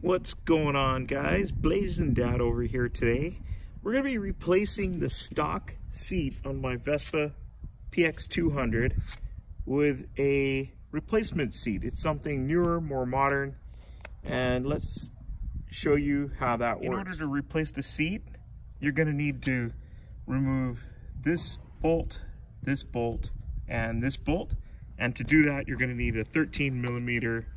What's going on guys? Blazzintech over here today. We're going to be replacing the stock seat on my Vespa PX200 with a replacement seat. It's something newer, more modern, and let's show you how that works. In order to replace the seat, you're going to need to remove this bolt, this bolt, and this bolt. And to do that, you're going to need a 13 millimeter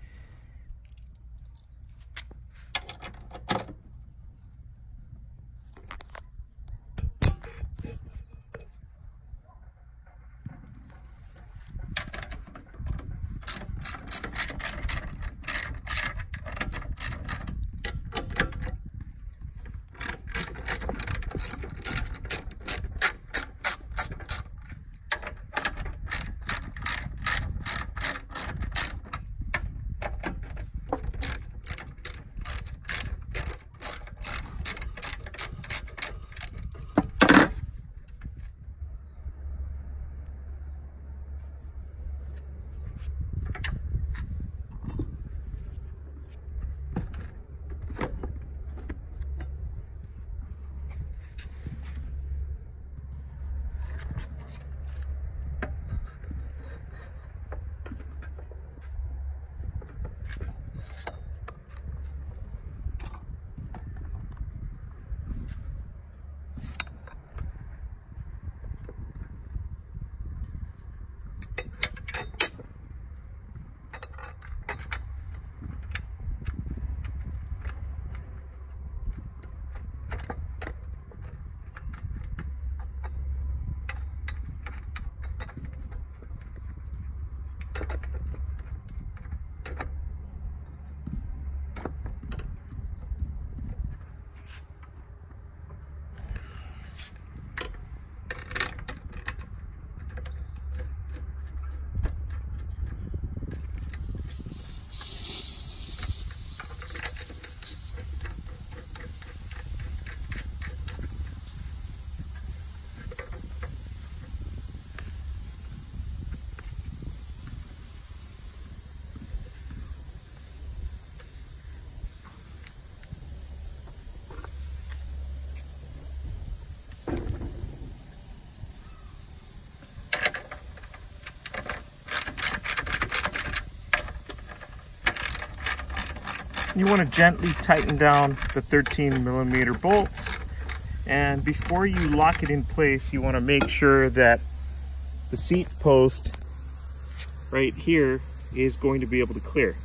You want to gently tighten down the 13 millimeter bolts. And before you lock it in place, you want to make sure that the seat post right here is going to be able to clear.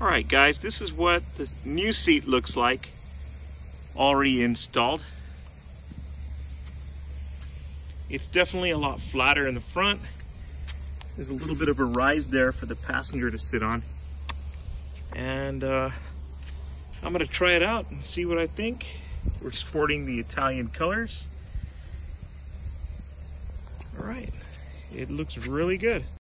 All right, guys, this is what the new seat looks like, already installed. It's definitely a lot flatter in the front there's a little bit of a rise there for the passenger to sit on. And uh, I'm gonna try it out and see what I think. We're sporting the Italian colors. All right, it looks really good.